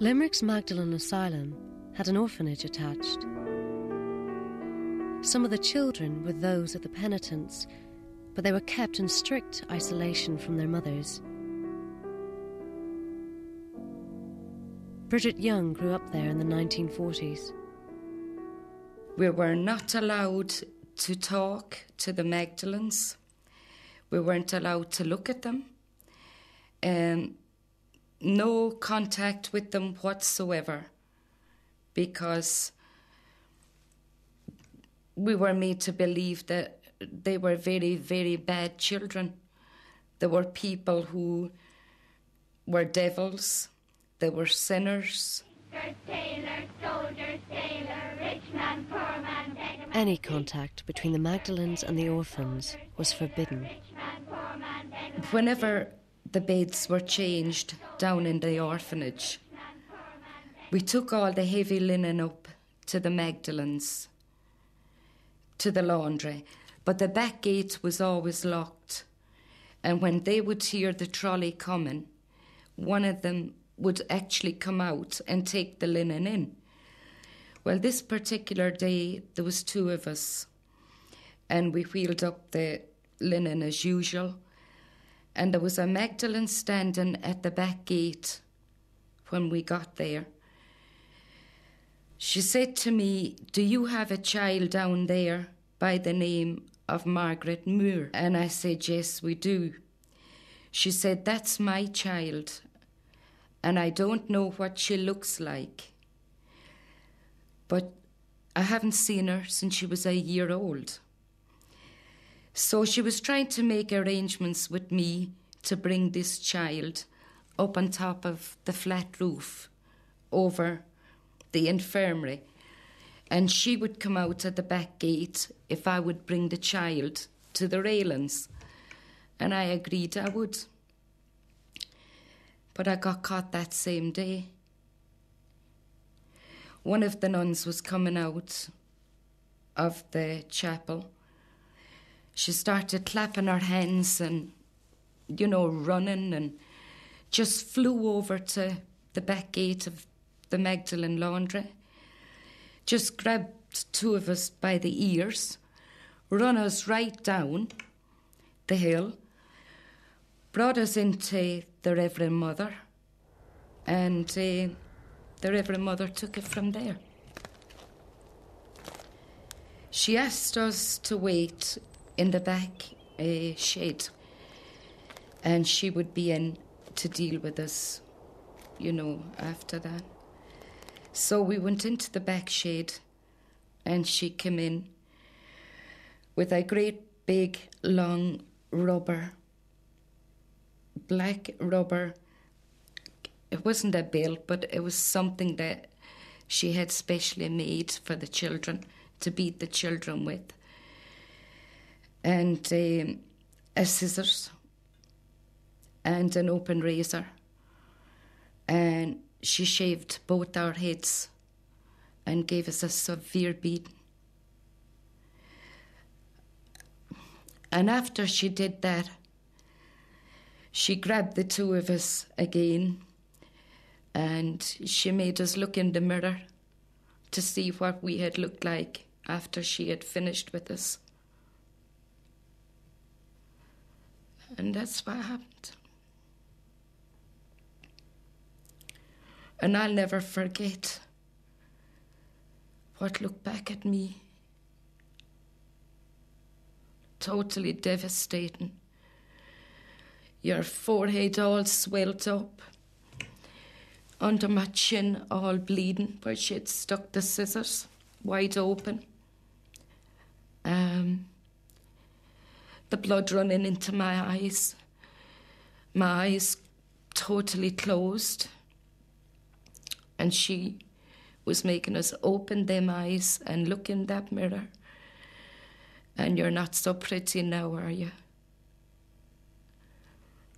Limerick's Magdalen Asylum had an orphanage attached. Some of the children were those of the penitents, but they were kept in strict isolation from their mothers. Brigid Young grew up there in the 1940s. We were not allowed to talk to the Magdalens. We weren't allowed to look at them. Um, no contact with them whatsoever because we were made to believe that they were very, very bad children. There were people who were devils, they were sinners. Any contact between the Magdalens and the orphans was forbidden. Whenever the beds were changed down in the orphanage, we took all the heavy linen up to the Magdalens, to the laundry, but the back gate was always locked. And when they would hear the trolley coming, one of them would actually come out and take the linen in. Well, this particular day, there was two of us, and we wheeled up the linen as usual. And there was a Magdalene standing at the back gate when we got there. She said to me, Do you have a child down there by the name of Margaret Moore? And I said, Yes, we do. She said, That's my child, and I don't know what she looks like. But I haven't seen her since she was a year old. So she was trying to make arrangements with me to bring this child up on top of the flat roof over the infirmary. And she would come out at the back gate if I would bring the child to the railings. And I agreed I would. But I got caught that same day. One of the nuns was coming out of the chapel she started clapping her hands and, you know, running and just flew over to the back gate of the Magdalen laundry. Just grabbed two of us by the ears, run us right down the hill, brought us into the Reverend Mother, and uh, the Reverend Mother took it from there. She asked us to wait in the back uh, shed, and she would be in to deal with us, you know, after that. So we went into the back shed, and she came in with a great big long rubber, black rubber. It wasn't a belt, but it was something that she had specially made for the children to beat the children with and um, a scissors and an open razor. And she shaved both our heads and gave us a severe beating. And after she did that, she grabbed the two of us again and she made us look in the mirror to see what we had looked like after she had finished with us. And that's what happened. And I'll never forget what looked back at me. Totally devastating. Your forehead all swelled up, under my chin all bleeding where she had stuck the scissors wide open. The blood running into my eyes, my eyes totally closed. And she was making us open them eyes and look in that mirror. And you're not so pretty now, are you?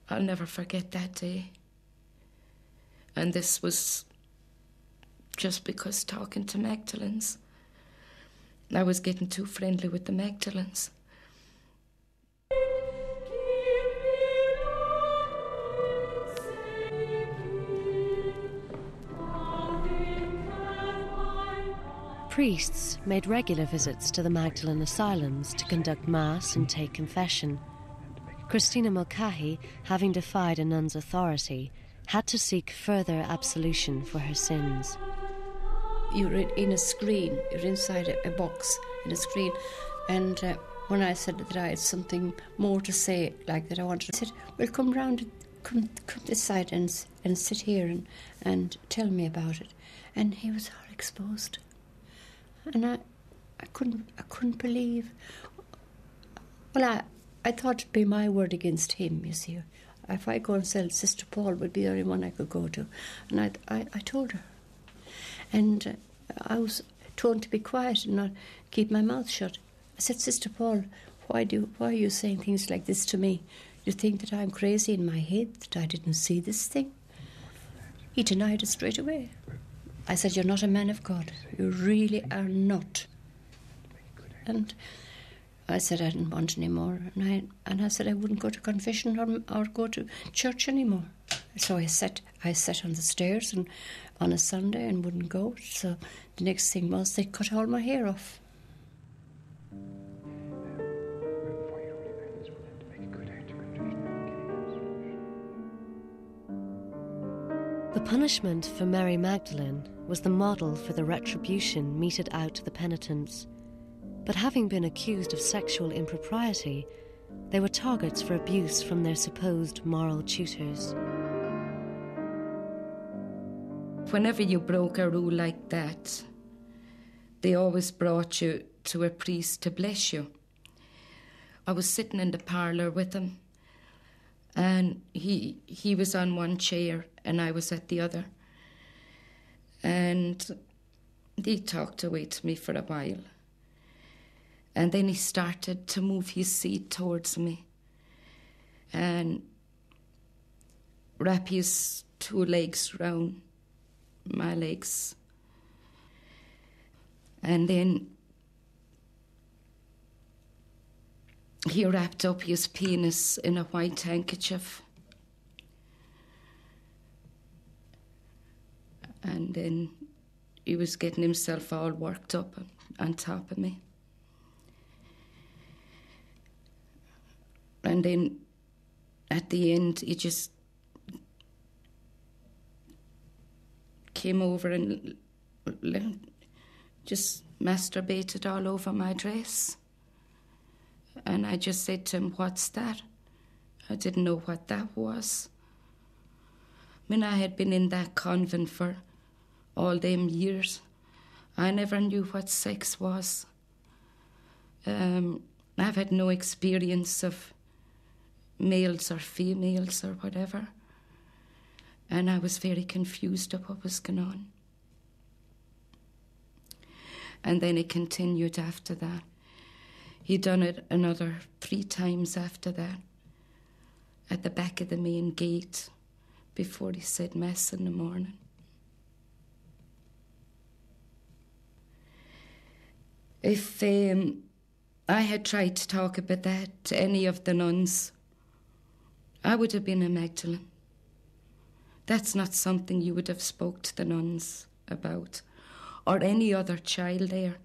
I'll never forget that day. And this was just because talking to Magdalens. I was getting too friendly with the Magdalens. Priests made regular visits to the Magdalen asylums to conduct Mass and take confession. Christina Mulcahy, having defied a nun's authority, had to seek further absolution for her sins. You're in a screen, you're inside a, box in a screen, and uh, when I said that I had something more to say, like that I wanted, to said, Well, come round, come, come this side and, and sit here and, and tell me about it. And he was all exposed. And I, I couldn't, I couldn't believe. Well, I, I thought it'd be my word against him, you see. If I go and sell, Sister Paul would be the only one I could go to. And I, I, I told her. And uh, I was told to be quiet and not keep my mouth shut. I said, Sister Paul, why, do, why are you saying things like this to me? You think that I'm crazy in my head, that I didn't see this thing? He denied it straight away. I said, You're not a man of God. You really are not. And I said I didn't want any more. And I, and I said I wouldn't go to confession or, or go to church anymore. So I sat, I sat on the stairs and on a Sunday and wouldn't go. So the next thing was they cut all my hair off. The punishment for Mary Magdalene was the model for the retribution meted out to the penitents. But having been accused of sexual impropriety, they were targets for abuse from their supposed moral tutors. Whenever you broke a rule like that, they always brought you to a priest to bless you. I was sitting in the parlour with him, and he he was on one chair and I was at the other. And he talked away to me for a while. And then he started to move his seat towards me and wrap his two legs round my legs. And then he wrapped up his penis in a white handkerchief and then he was getting himself all worked up on top of me. And then at the end, he just came over and just masturbated all over my dress. And I just said to him, What's that? I didn't know what that was. I mean, I had been in that convent for all them years. I never knew what sex was. Um, I've had no experience of males or females or whatever. And I was very confused of what was going on. And then it continued after that. He done it another three times after that at the back of the main gate before he said Mass in the morning. If um, I had tried to talk about that to any of the nuns, I would have been a Magdalene. That's not something you would have spoke to the nuns about, or any other child there.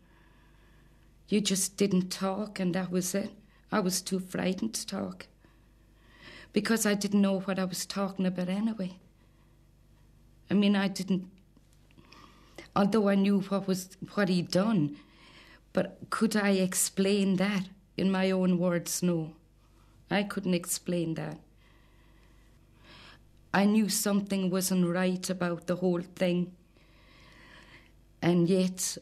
You just didn't talk, and that was it. I was too frightened to talk because I didn't know what I was talking about anyway. I mean, I didn't. Although I knew what was what he'd done, but could I explain that in my own words? No. I couldn't explain that. I knew something wasn't right about the whole thing. And yet,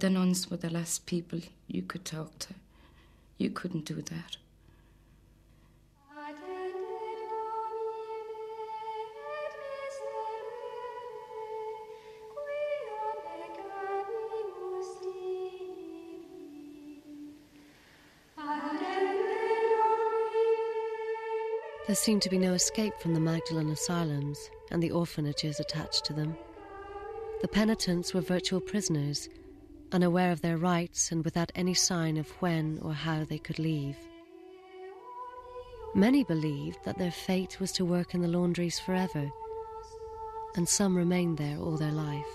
the nuns were the last people you could talk to. You couldn't do that. There seemed to be no escape from the Magdalen asylums and the orphanages attached to them. The penitents were virtual prisoners, unaware of their rights and without any sign of when or how they could leave. Many believed that their fate was to work in the laundries forever, and some remained there all their life.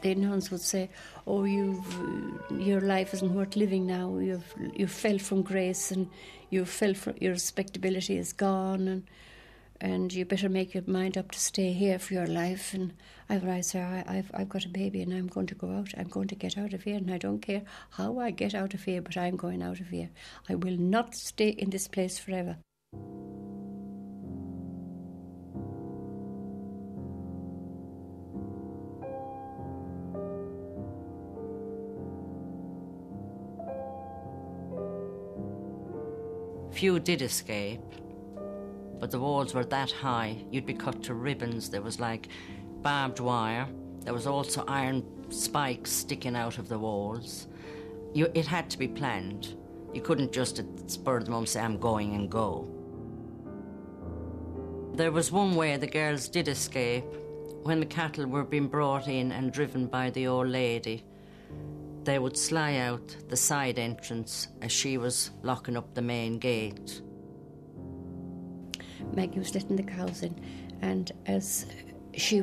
the nuns would say, "Oh, you've your life isn't worth living now. You've you fell from grace, and you fell from your respectability is gone, and and you better make your mind up to stay here for your life." And I would say, I, "I've I've got a baby, and I'm going to go out. I'm going to get out of here, and I don't care how I get out of here, but I'm going out of here. I will not stay in this place forever." Few did escape, but the walls were that high, you'd be cut to ribbons. There was like barbed wire, there was also iron spikes sticking out of the walls. You, it had to be planned. You couldn't just at the spur of the moment say, I'm going and go. There was one way the girls did escape when the cattle were being brought in and driven by the old lady they would sly out the side entrance as she was locking up the main gate. Maggie was letting the cows in, and as she